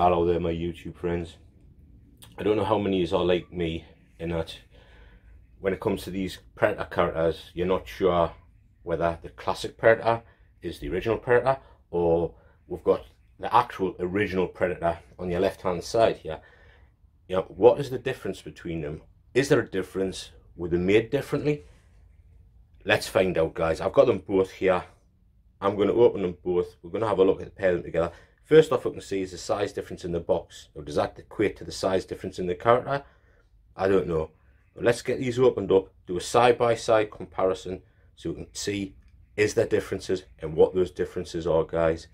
Hello there my YouTube friends. I don't know how many of you are like me in that when it comes to these Predator characters you're not sure whether the classic Predator is the original Predator or we've got the actual original Predator on your left hand side here. You know, what is the difference between them? Is there a difference? Were they made differently? Let's find out guys. I've got them both here. I'm going to open them both. We're going to have a look at the pair them together. First off we can see is the size difference in the box. Or does that equate to the size difference in the character? I don't know. But let's get these opened up, do a side-by-side -side comparison so we can see is there differences and what those differences are guys.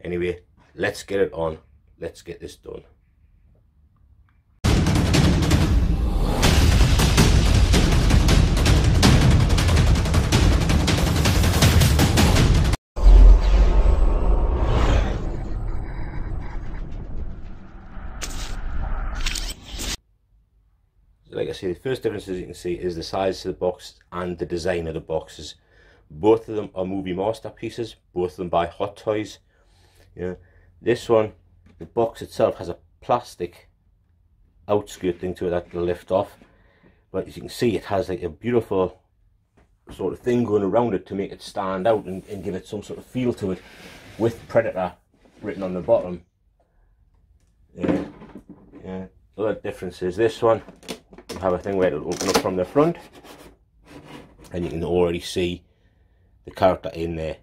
Anyway, let's get it on. Let's get this done. Say, the first difference as you can see is the size of the box and the design of the boxes. Both of them are movie masterpieces, both of them by Hot Toys. Yeah, this one, the box itself has a plastic outskirt thing to it that will lift off. But as you can see, it has like a beautiful sort of thing going around it to make it stand out and, and give it some sort of feel to it with Predator written on the bottom. Yeah, yeah. Other difference is this one have a thing where it'll open up from the front. And you can already see the character in there.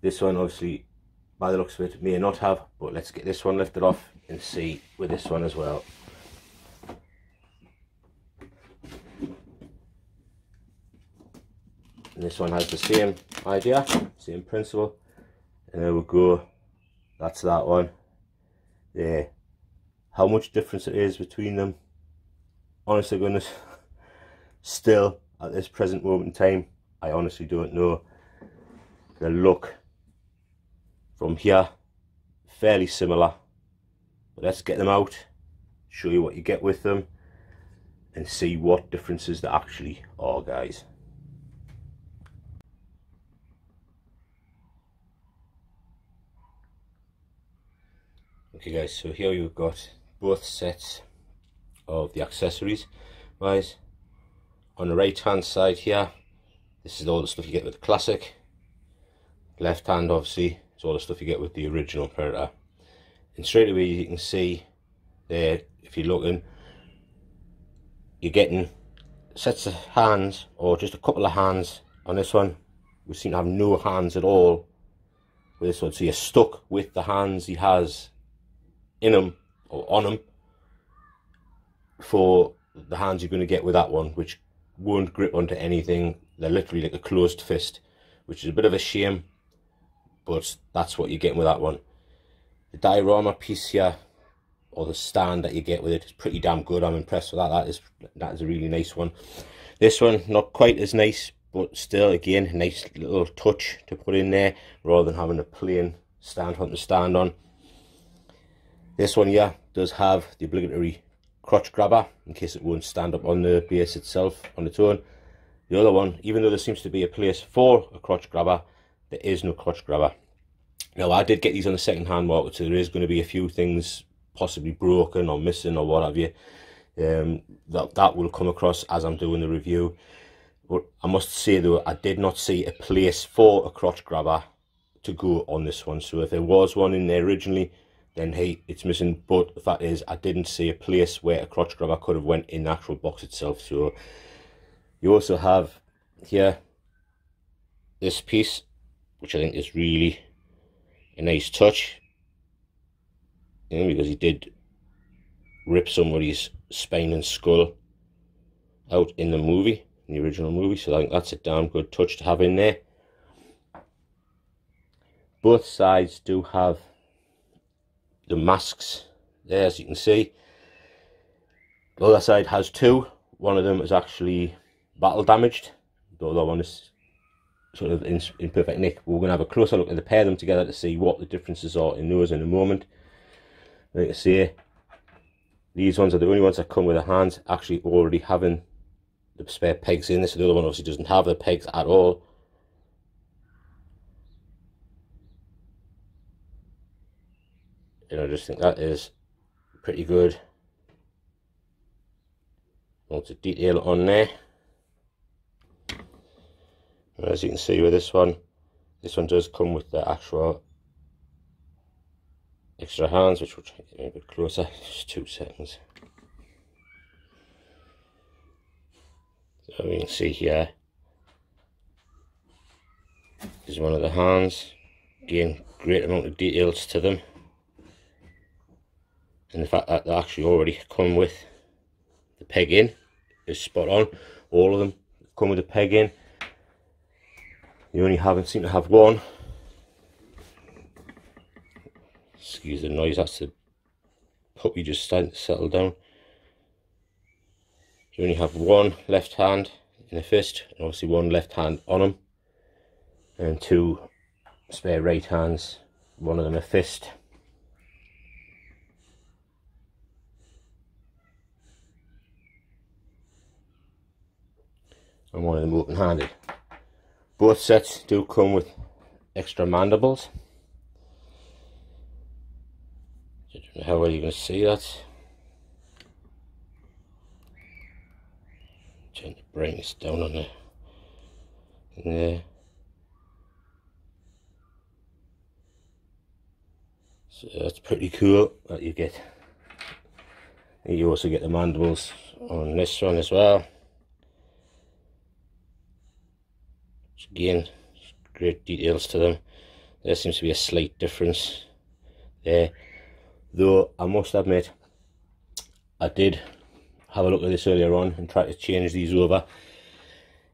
This one obviously by the looks of it may not have but let's get this one lifted off and see with this one as well. And this one has the same idea same principle. And there we go. That's that one. There. How much difference it is between them honestly goodness still at this present moment in time I honestly don't know. The look from here fairly similar. But let's get them out show you what you get with them and see what differences there actually are guys. Okay guys so here you've got both sets of the accessories. Wise on the right hand side here this is all the stuff you get with the classic. Left hand obviously is all the stuff you get with the original predator. And straight away you can see there if you're looking you're getting sets of hands or just a couple of hands on this one. We seem to have no hands at all with this one. So you're stuck with the hands he has in him or on him for the hands you're going to get with that one, which won't grip onto anything. They're literally like a closed fist, which is a bit of a shame, but that's what you're getting with that one. The diorama piece here, or the stand that you get with it, is pretty damn good. I'm impressed with that. That is that is a really nice one. This one, not quite as nice, but still, again, a nice little touch to put in there, rather than having a plain stand hunt to stand on. This one, yeah, does have the obligatory crotch grabber in case it won't stand up on the base itself on its own. The other one, even though there seems to be a place for a crotch grabber, there is no crotch grabber. Now I did get these on the second hand market, so there is going to be a few things possibly broken or missing or what have you. Um, that, that will come across as I'm doing the review. But I must say though, I did not see a place for a crotch grabber to go on this one. So if there was one in there originally, then hey, it's missing. But the fact is, I didn't see a place where a crotch grabber could have went in the actual box itself. So you also have here this piece, which I think is really a nice touch. You know, because he did rip somebody's spine and skull out in the movie, in the original movie. So I think that's a damn good touch to have in there. Both sides do have the masks there as you can see. The other side has two. One of them is actually battle damaged the other one is sort of in, in perfect nick we're going to have a closer look at the pair them together to see what the differences are in those in a moment. Like I say these ones are the only ones that come with the hands actually already having the spare pegs in this. The other one obviously doesn't have the pegs at all and I just think that is pretty good. Lots of detail on there. And as you can see with this one this one does come with the actual extra hands which we'll try to get a bit closer. Just two seconds. So you can see here is one of the hands. Again great amount of details to them and the fact that they actually already come with the peg in is spot on. All of them come with a peg in. You only haven't seem to have one. Excuse the noise that's the puppy just starting to settle down. You only have one left hand in the fist and obviously one left hand on them and two spare right hands one of them a fist and one of them open-handed. Both sets do come with extra mandibles. I don't know how well you can see that. Turn the brightness down on the in there. So that's pretty cool that you get. You also get the mandibles on this one as well. Again great details to them. There seems to be a slight difference there. Though I must admit I did have a look at this earlier on and try to change these over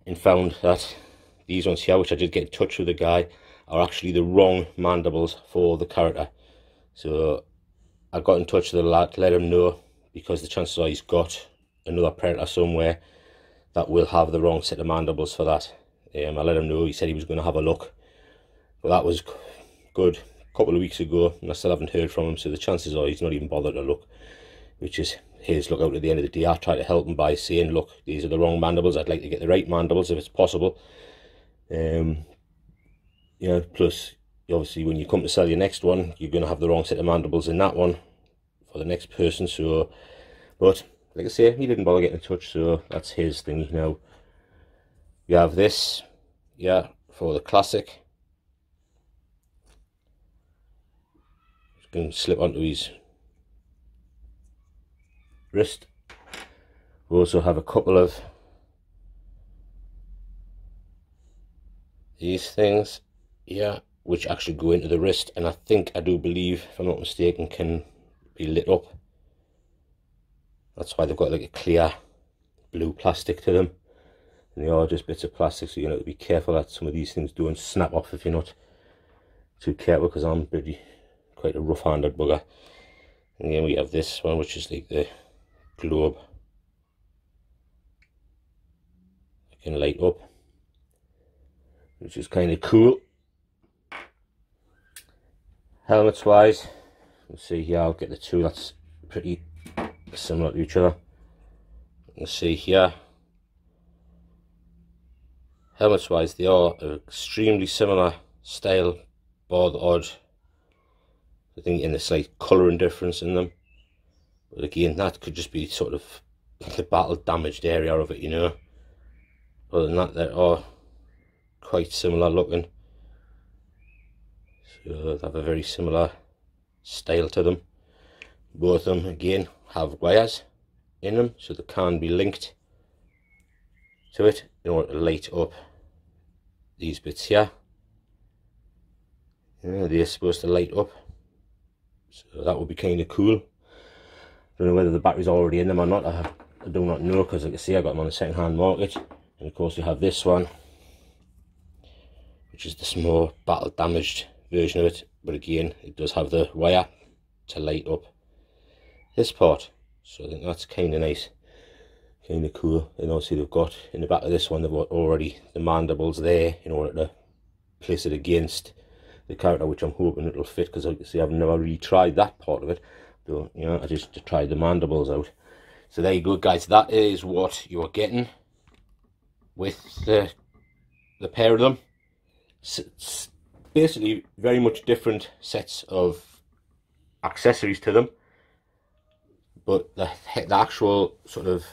and found that these ones here which I did get in touch with the guy are actually the wrong mandibles for the character. So I got in touch with the lad let him know because the chances are he's got another predator somewhere that will have the wrong set of mandibles for that um, I let him know, he said he was going to have a look. But that was good a couple of weeks ago, and I still haven't heard from him, so the chances are he's not even bothered to look, which is his look out at the end of the day. I try to help him by saying, look, these are the wrong mandibles, I'd like to get the right mandibles if it's possible. Um, you know, plus, obviously, when you come to sell your next one, you're going to have the wrong set of mandibles in that one for the next person, so, but, like I say, he didn't bother getting in touch, so that's his thing, you know you have this yeah for the classic. Can slip onto his wrist. We also have a couple of these things yeah which actually go into the wrist and I think I do believe if I'm not mistaken can be lit up. That's why they've got like a clear blue plastic to them and they are just bits of plastic so you know to be careful that some of these things don't snap off if you're not too careful because I'm pretty quite a rough-handed bugger. And then we have this one which is like the globe. I can light up which is kind of cool. Helmets wise let's see here I'll get the two that's pretty similar to each other. You see here helmets wise they are extremely similar style bar the odd. I think in a slight colouring difference in them. But again that could just be sort of the battle damaged area of it you know? Other than that they are quite similar looking. So they have a very similar style to them. Both of them again have wires in them so they can be linked to it in order to light up these bits here. Yeah, they're supposed to light up. So that would be kind of cool don't know whether the battery's already in them or not. I, I do not know because like I see I got them on the second hand market and of course you have this one which is the small battle damaged version of it. But again it does have the wire to light up this part. So I think that's kind of nice kind of cool and obviously they've got in the back of this one they've got already the mandibles there in order to place it against the character which I'm hoping it'll fit because see I've never really tried that part of it though you know I just tried the mandibles out. So there you go guys that is what you're getting with the the pair of them. It's basically very much different sets of accessories to them but the, the actual sort of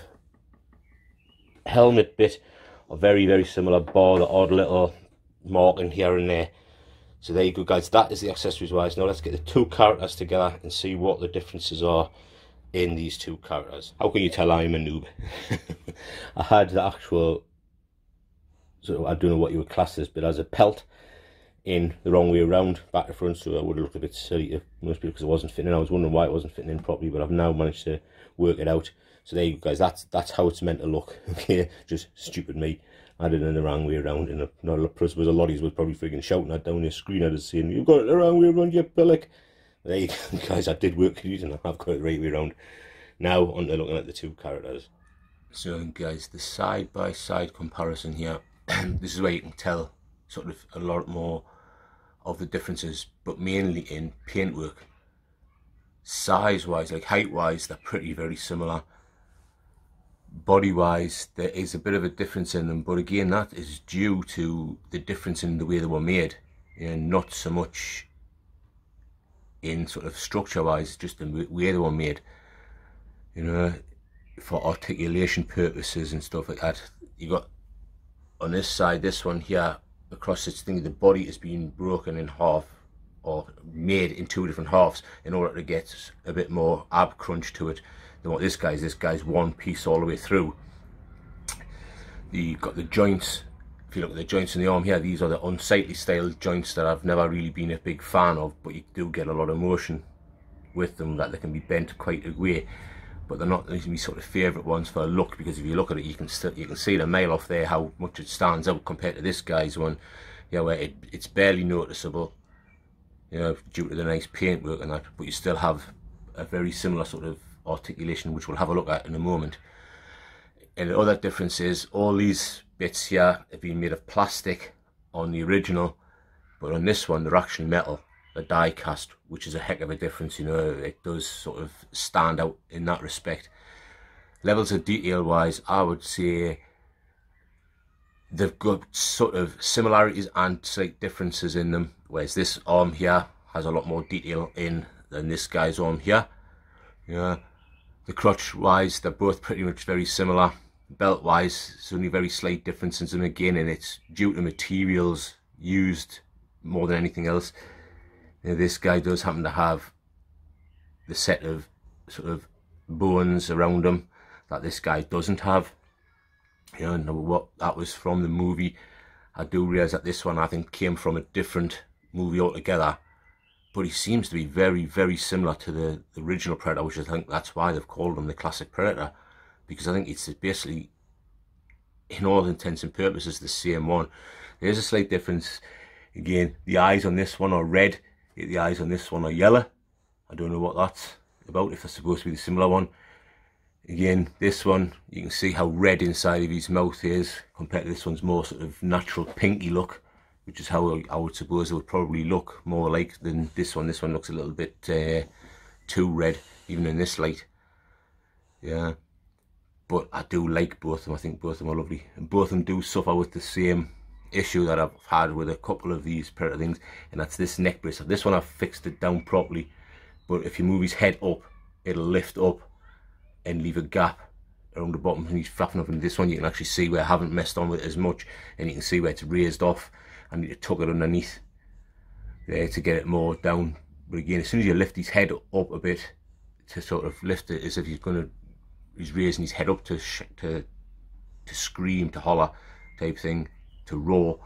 helmet bit are very very similar bar the odd little marking here and there so there you go guys, that is the accessories wise. Now let's get the two characters together and see what the differences are in these two characters. How can you tell I'm a noob? I had the actual, so I don't know what you would class this, but as a pelt in the wrong way around, back to front, so I would have looked a bit silly to most people because it wasn't fitting in. I was wondering why it wasn't fitting in properly, but I've now managed to work it out. So there you guys, that's, that's how it's meant to look, okay? Just stupid me. I did it the wrong way around. And not a plus was a lot of was probably freaking shouting at down the screen. at was saying, "You've got it the wrong way around, you pillock." There you go, guys. I did work it, and I've got it the right way around. Now on to looking at the two characters. So guys, the side by side comparison here. this is where you can tell sort of a lot more of the differences, but mainly in paintwork. Size wise, like height wise, they're pretty very similar. Body wise there is a bit of a difference in them but again that is due to the difference in the way they were made. And not so much in sort of structure wise just the way they were made. You know for articulation purposes and stuff like that you got on this side this one here across this thing the body is being broken in half or made in two different halves in order to get a bit more ab crunch to it than what this guy's. This guy's one piece all the way through. You've got the joints. If you look at the joints in the arm here, these are the unsightly style joints that I've never really been a big fan of, but you do get a lot of motion with them that they can be bent quite a way. But they're not my sort of favourite ones for a look because if you look at it, you can still you can see the mail off there how much it stands out compared to this guy's one. Yeah, where it, it's barely noticeable, you know, due to the nice paintwork and that, but you still have a very similar sort of articulation, which we'll have a look at in a moment. And the other difference is all these bits here have been made of plastic on the original, but on this one they're actually metal, a die cast, which is a heck of a difference, you know, it does sort of stand out in that respect. Levels of detail wise, I would say they've got sort of similarities and slight differences in them, whereas this arm here has a lot more detail in than this guy's arm here. Yeah, the crotch wise, they're both pretty much very similar. Belt wise, it's only very slight differences in them again, and it's due to materials used more than anything else. Now, this guy does happen to have the set of sort of bones around him that this guy doesn't have. You know, what that was from the movie. I do realise that this one I think came from a different movie altogether but he seems to be very, very similar to the, the original Predator, which I think that's why they've called him the classic Predator, because I think it's basically, in all intents and purposes, the same one. There's a slight difference. Again, the eyes on this one are red, the eyes on this one are yellow. I don't know what that's about, if that's supposed to be the similar one. Again, this one, you can see how red inside of his mouth is, compared to this one's more sort of natural pinky look which is how I would suppose it would probably look more like than this one. This one looks a little bit uh, too red, even in this light. Yeah, but I do like both of them. I think both of them are lovely. And both of them do suffer with the same issue that I've had with a couple of these pair of things, and that's this neck brace. This one I've fixed it down properly, but if you move his head up, it'll lift up and leave a gap around the bottom and he's flapping up and this one you can actually see where I haven't messed on with it as much and you can see where it's raised off I need to tuck it underneath there to get it more down. But again, as soon as you lift his head up a bit to sort of lift it as if he's going to, he's raising his head up to to to scream, to holler type thing, to roar,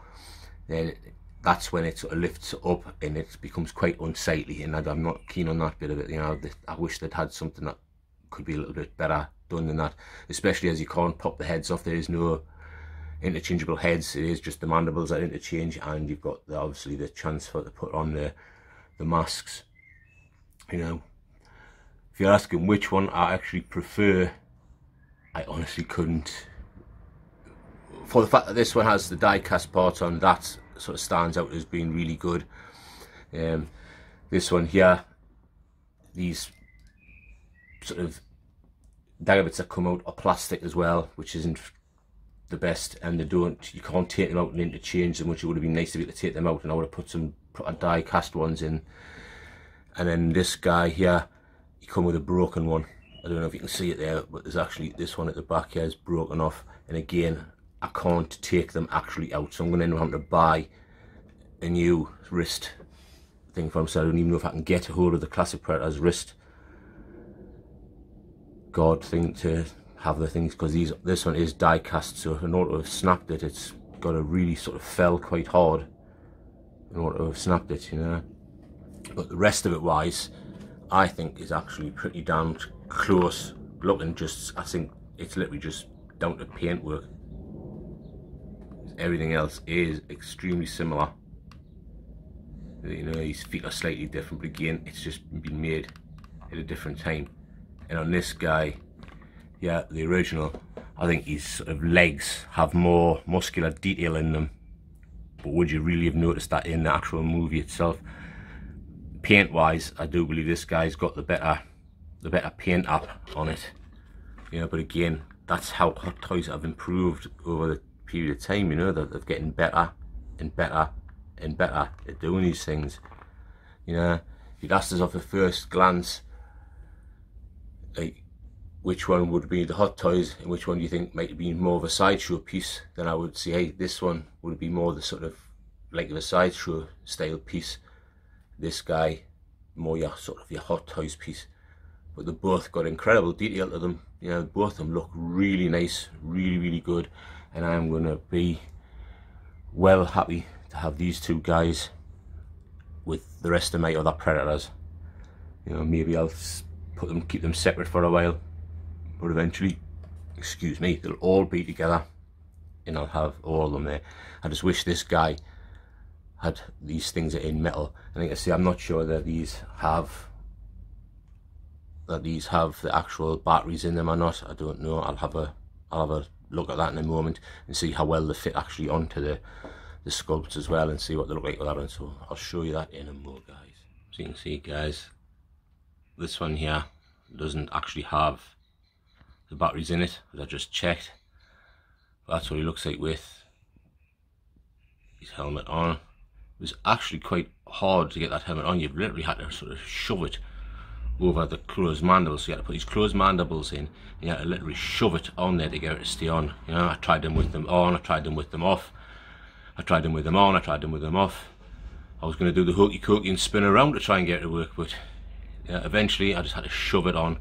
then that's when it sort of lifts up and it becomes quite unsightly. And I'm not keen on that bit of it. You know, I wish they'd had something that could be a little bit better done than that, especially as you can't pop the heads off. There is no interchangeable heads. It is just the mandibles that interchange, and you've got the, obviously the chance for to put on the the masks. You know, if you're asking which one I actually prefer, I honestly couldn't. For the fact that this one has the die-cast part on, that sort of stands out as being really good. Um, this one here, these sort of dagger bits that come out are plastic as well, which isn't the best and they don't you can't take them out and interchange them which it would have been nice to be able to take them out and I would have put some die cast ones in. And then this guy here he come with a broken one. I don't know if you can see it there but there's actually this one at the back here is broken off. And again I can't take them actually out. So I'm going to end up having to buy a new wrist thing for so I don't even know if I can get a hold of the Classic Predators wrist. Guard thing to have the things because these this one is die cast so in order to have snapped it it's got to really sort of fell quite hard in order to have snapped it you know? But the rest of it wise I think is actually pretty damn close looking. Just I think it's literally just down to paint work everything else is extremely similar. You know his feet are slightly different but again it's just been made at a different time. And on this guy yeah the original I think his sort of legs have more muscular detail in them. But would you really have noticed that in the actual movie itself? Paint wise I do believe this guy's got the better the better paint up on it. You know but again that's how hot toys have improved over the period of time you know they're, they're getting better and better and better at doing these things. You know you'd asked us off the first glance like which one would be the hot toys and which one do you think might be more of a sideshow piece then I would say hey this one would be more the sort of like a sideshow style piece. This guy more your sort of your hot toys piece. But they both got incredible detail to them. You know both of them look really nice really really good and I'm gonna be well happy to have these two guys with the rest of my other predators. You know maybe I'll put them keep them separate for a while but eventually excuse me they'll all be together and I'll have all of them there. I just wish this guy had these things in metal. And like I say I'm not sure that these have that these have the actual batteries in them or not. I don't know. I'll have a I'll have a look at that in a moment and see how well they fit actually onto the the sculpts as well and see what they look like with that one. So I'll show you that in a moment guys. So you can see guys this one here doesn't actually have the batteries in it because I just checked. But that's what he looks like with his helmet on. It was actually quite hard to get that helmet on. You've literally had to sort of shove it over the closed mandibles. So you had to put these closed mandibles in. And you had to literally shove it on there to get it to stay on. You know I tried them with them on I tried them with them off. I tried them with them on I tried them with them off. I was going to do the hokey cokey and spin around to try and get it to work but eventually I just had to shove it on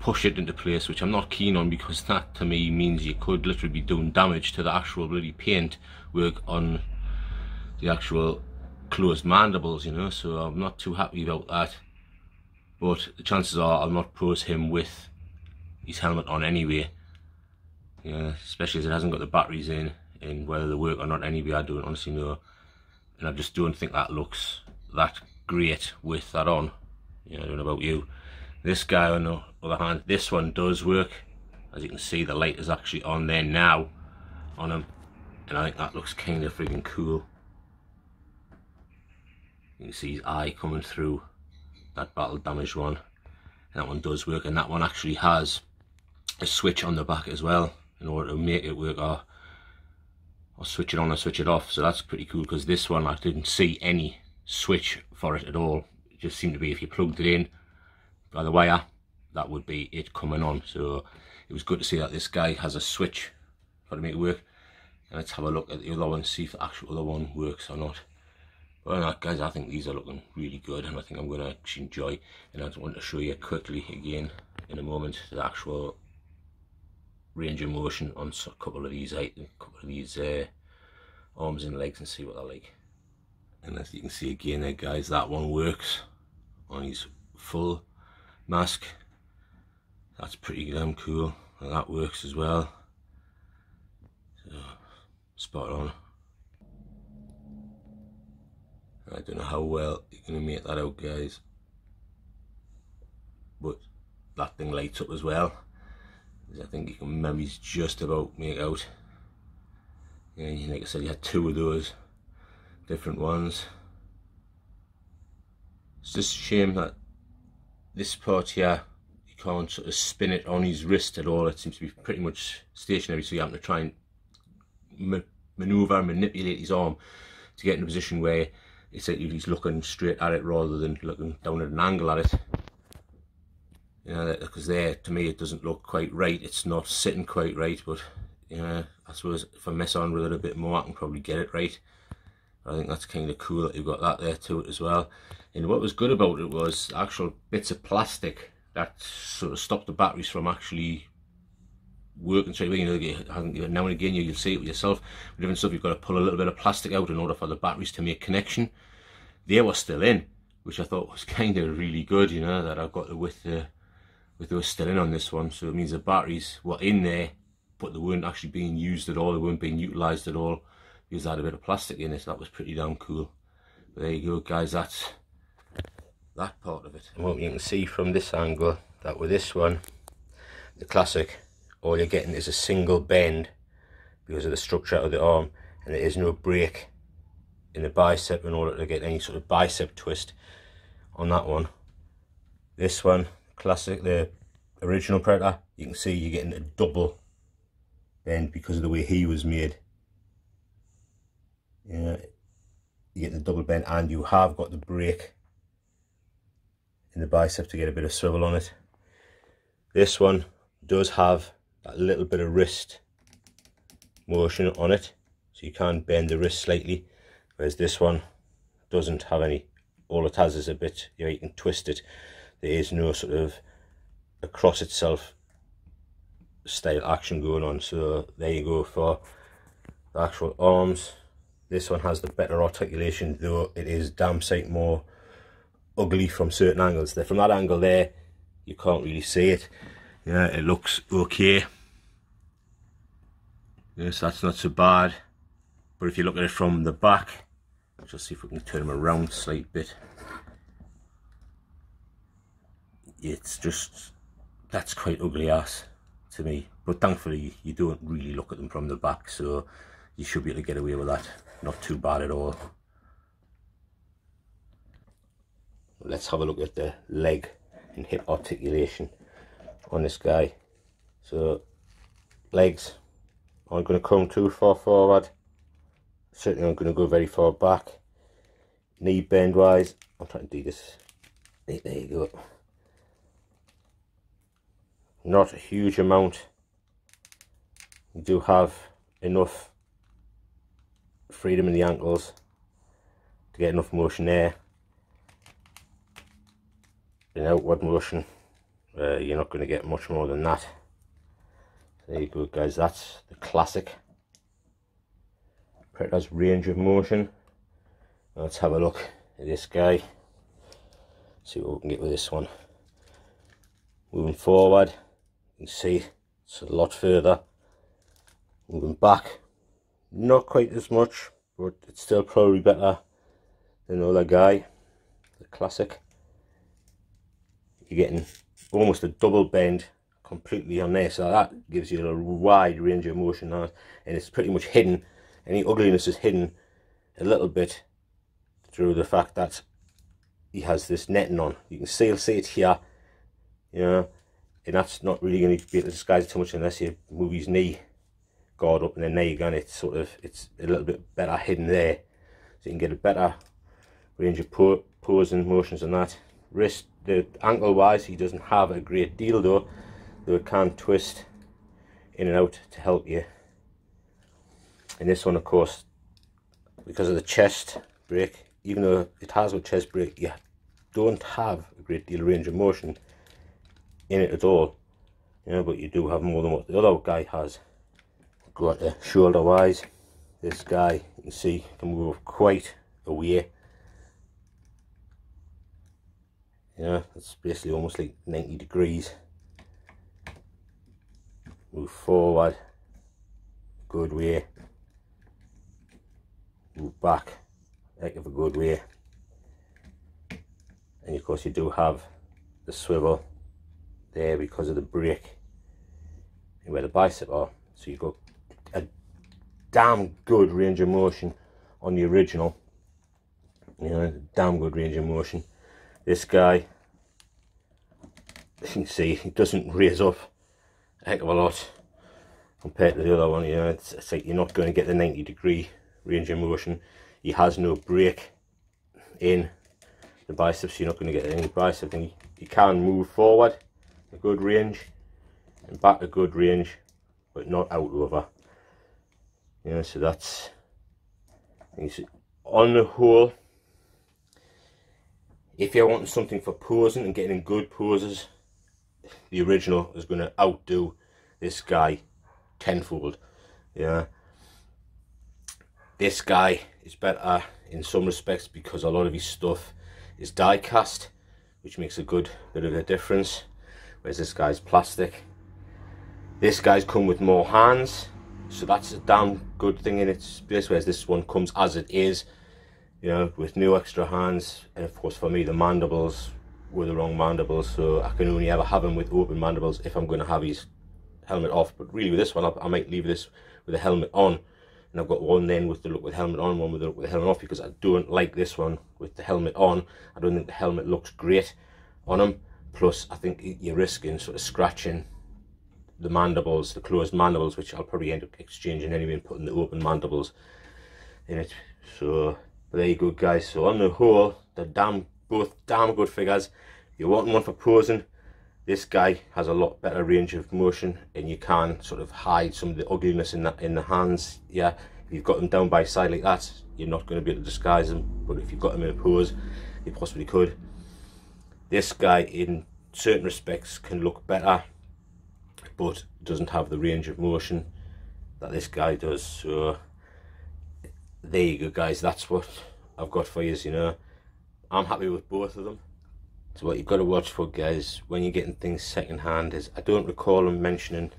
push it into place which I'm not keen on because that to me means you could literally be doing damage to the actual bloody paint work on the actual closed mandibles you know so I'm not too happy about that but the chances are I'll not pose him with his helmet on anyway yeah especially as it hasn't got the batteries in and whether they work or not anyway I don't honestly know and I just don't think that looks that great with that on. Know I don't know about you. This guy on the other hand this one does work. As you can see the light is actually on there now on him. And I think that looks kind of freaking cool. You can see his eye coming through that battle damaged one. That one does work and that one actually has a switch on the back as well in order to make it work or, or switch it on or switch it off. So that's pretty cool because this one I didn't see any switch for it at all. It just seemed to be if you plugged it in by the wire that would be it coming on. So it was good to see that this guy has a switch for to make it work. And let's have a look at the other one see if the actual other one works or not well guys I think these are looking really good and I think I'm going to actually enjoy and I just want to show you quickly again in a moment the actual range of motion on a couple of these a couple of these uh, arms and legs and see what they're like. And as you can see again there guys that one works on his full mask. That's pretty damn cool and that works as well. So, spot on I don't know how well you're going to make that out guys. But that thing lights up as well. I think you can maybe just about make out. And like I said you had two of those. Different ones. It's just a shame that this part here you can't sort of spin it on his wrist at all. It seems to be pretty much stationary so you have to try and ma maneuver manipulate his arm to get in a position where it's like he's looking straight at it rather than looking down at an angle at it. You know because there to me it doesn't look quite right. It's not sitting quite right but you know I suppose if I mess on with it a bit more I can probably get it right. I think that's kind of cool that you've got that there to it as well. And what was good about it was actual bits of plastic that sort of stopped the batteries from actually working straight away. You know, now and again you'll see it with yourself. With different stuff, you've got to pull a little bit of plastic out in order for the batteries to make connection. They were still in, which I thought was kind of really good. You know that I've got the with the uh, with those still in on this one, so it means the batteries were in there, but they weren't actually being used at all. They weren't being utilised at all because I had a bit of plastic in it. So that was pretty damn cool. But there you go, guys. That's that part of it. And what you can see from this angle, that with this one, the classic all you're getting is a single bend because of the structure of the arm and there is no break in the bicep in order to get any sort of bicep twist on that one. This one, classic, the original Predator, you can see you're getting a double bend because of the way he was made. Yeah, you get the double bend and you have got the break in the bicep to get a bit of swivel on it. This one does have that little bit of wrist motion on it. So you can bend the wrist slightly whereas this one doesn't have any. All it has is a bit you know you can twist it. There is no sort of across itself style action going on. So there you go for the actual arms. This one has the better articulation though it is damn sight more ugly from certain angles. There from that angle there you can't really see it yeah it looks okay. Yes that's not so bad. But if you look at it from the back just see if we can turn them around a slight bit. It's just that's quite ugly ass to me. But thankfully you don't really look at them from the back so you should be able to get away with that. Not too bad at all. Let's have a look at the leg and hip articulation on this guy. So legs aren't going to come too far forward. Certainly aren't going to go very far back. Knee bend wise I'm trying to do this. There you go. Not a huge amount. You do have enough freedom in the ankles to get enough motion there. In outward motion uh, you're not going to get much more than that. There you go guys. That's the classic. Predator's range of motion. Let's have a look at this guy. See what we can get with this one. Moving forward. You can see it's a lot further. Moving back. Not quite as much but it's still probably better than the other guy. The classic. You're getting almost a double bend completely on there. So that gives you a wide range of motion and it's pretty much hidden. Any ugliness is hidden a little bit through the fact that he has this netting on. You can still see it here you know and that's not really going to be able to disguise too much unless you move his knee guard up and then there you go and it's sort of it's a little bit better hidden there. So you can get a better range of pose and motions on that. Wrist the ankle wise he doesn't have a great deal though. Though it can twist in and out to help you. And this one of course because of the chest break even though it has a chest break you don't have a great deal of range of motion in it at all. You know but you do have more than what the other guy has. Go on uh, to shoulder wise this guy you can see can move quite away yeah it's basically almost like 90 degrees. Move forward. Good way. Move back. Heck of a good way. And of course you do have the swivel there because of the break where the bicep are. So you've got a damn good range of motion on the original. You know damn good range of motion this guy, you can see, he doesn't raise up a heck of a lot compared to the other one. You know, it's, it's like you're not going to get the 90 degree range of motion. He has no break in the biceps you're not going to get any bicep thing you can move forward a good range and back a good range but not out over yeah so that's on the whole if you're wanting something for posing and getting in good poses the original is going to outdo this guy tenfold yeah? This guy is better in some respects because a lot of his stuff is die cast which makes a good bit of a difference. Whereas this guy's plastic. This guy's come with more hands so that's a damn good thing in its place whereas this one comes as it is you know with no extra hands and of course for me the mandibles were the wrong mandibles so I can only ever have him with open mandibles if I'm going to have his helmet off. But really with this one I, I might leave this with the helmet on. And I've got one then with the look with helmet on one with the look with the helmet off because I don't like this one with the helmet on. I don't think the helmet looks great on him plus I think you're risking sort of scratching the mandibles the closed mandibles which I'll probably end up exchanging anyway and putting the open mandibles in it. So there you go guys. So on the whole they're damn both damn good figures. You're wanting one for posing? This guy has a lot better range of motion and you can sort of hide some of the ugliness in that in the hands yeah? If you've got them down by side like that you're not going to be able to disguise them. But if you've got them in a pose you possibly could. This guy in certain respects can look better but doesn't have the range of motion that this guy does. So there you go guys. That's what I've got for you as you know. I'm happy with both of them. So what you've got to watch for guys when you're getting things second hand is I don't recall him mentioning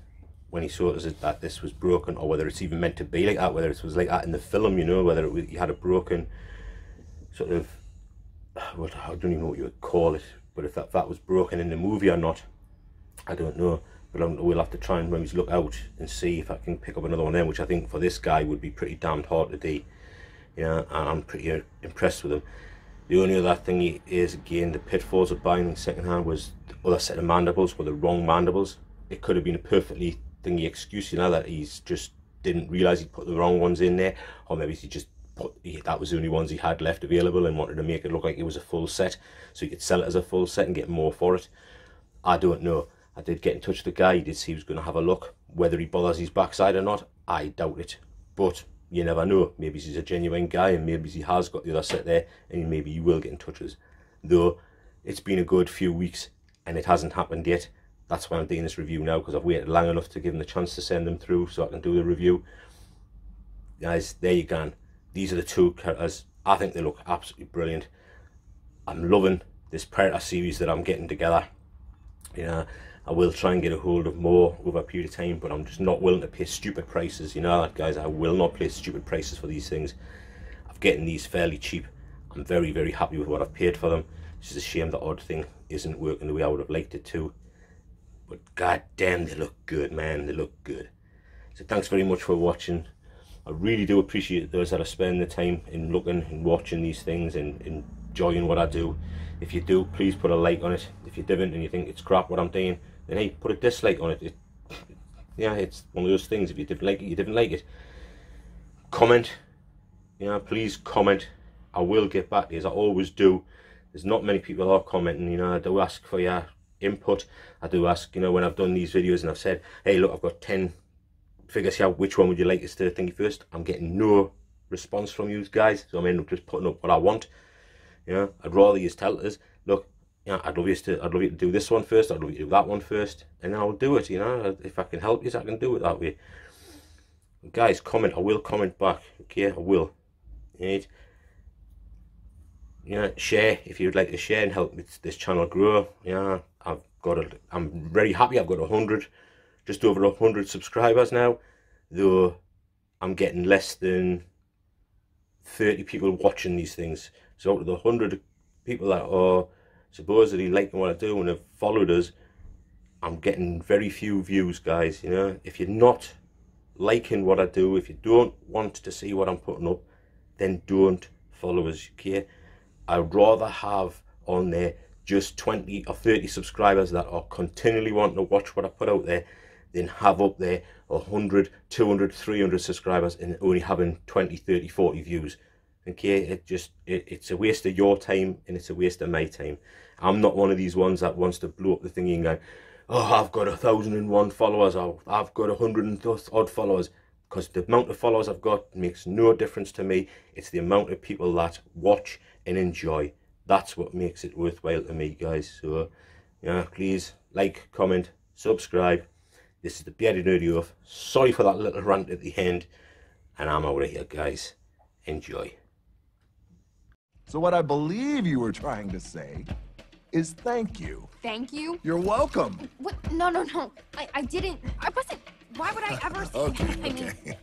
when he saw us that this was broken or whether it's even meant to be like that whether it was like that in the film you know whether it was, you had a broken sort of what I don't even know what you would call it but if that, that was broken in the movie or not I don't know. But we'll have to try and maybe look out and see if I can pick up another one then which I think for this guy would be pretty damned hard to do yeah I'm pretty impressed with him the only other thing is, again, the pitfalls of buying secondhand was the other set of mandibles were the wrong mandibles. It could have been a perfectly thingy excuse, you know, that he's just didn't realise he put the wrong ones in there, or maybe he just put that was the only ones he had left available and wanted to make it look like it was a full set, so he could sell it as a full set and get more for it. I don't know. I did get in touch with the guy. He did say he was going to have a look. Whether he bothers his backside or not, I doubt it. But you never know. Maybe he's a genuine guy and maybe he has got the other set there and maybe he will get in touch with us. Though it's been a good few weeks and it hasn't happened yet. That's why I'm doing this review now because I've waited long enough to give him the chance to send them through so I can do the review. Guys, there you go. These are the two characters. I think they look absolutely brilliant. I'm loving this Predator series that I'm getting together. You know, I will try and get a hold of more over a period of time, but I'm just not willing to pay stupid prices. You know that, guys. I will not pay stupid prices for these things. I'm getting these fairly cheap. I'm very, very happy with what I've paid for them. It's just a shame the odd thing isn't working the way I would have liked it to. But god damn, they look good, man. They look good. So thanks very much for watching. I really do appreciate those that are spending the time in looking and watching these things and, and enjoying what I do. If you do, please put a like on it. If you didn't and you think it's crap what I'm doing, then hey, put a dislike on it. it. Yeah, it's one of those things. If you didn't like it, you didn't like it. Comment. You know, please comment. I will get back as I always do. There's not many people are commenting. You know, I do ask for your input. I do ask, you know, when I've done these videos and I've said, hey, look, I've got 10 figures here. Which one would you like to think first? I'm getting no response from you guys. So I'm ending up just putting up what I want. You know, I'd rather you tell us, look, yeah, I'd love you to, I'd love you to do this one first. I'd love you to do that one first, and I'll do it. You know, if I can help you, I can do it that way. Guys, comment. I will comment back. Okay, I will. Yeah, share if you'd like to share and help this channel grow. Yeah, I've got a. I'm very happy. I've got a hundred, just over a hundred subscribers now. Though I'm getting less than thirty people watching these things. So out of the hundred people that are supposedly liking what I do and have followed us, I'm getting very few views, guys. You know, if you're not liking what I do, if you don't want to see what I'm putting up, then don't follow us, okay? I'd rather have on there just 20 or 30 subscribers that are continually wanting to watch what I put out there than have up there 100, 200, 300 subscribers and only having 20, 30, 40 views. Okay, it just it, it's a waste of your time and it's a waste of my time. I'm not one of these ones that wants to blow up the thing and go, oh, I've got a thousand and one followers, or I've got a hundred and odd followers. Because the amount of followers I've got makes no difference to me. It's the amount of people that watch and enjoy. That's what makes it worthwhile to me, guys. So, yeah, please like, comment, subscribe. This is the Bearded Nerdy Oaf. Sorry for that little rant at the end. And I'm out of here, guys. Enjoy. So what I believe you were trying to say is thank you. Thank you? You're welcome. What? No, no, no. I, I didn't. I wasn't. Why would I ever say Okay, that? I mean, okay.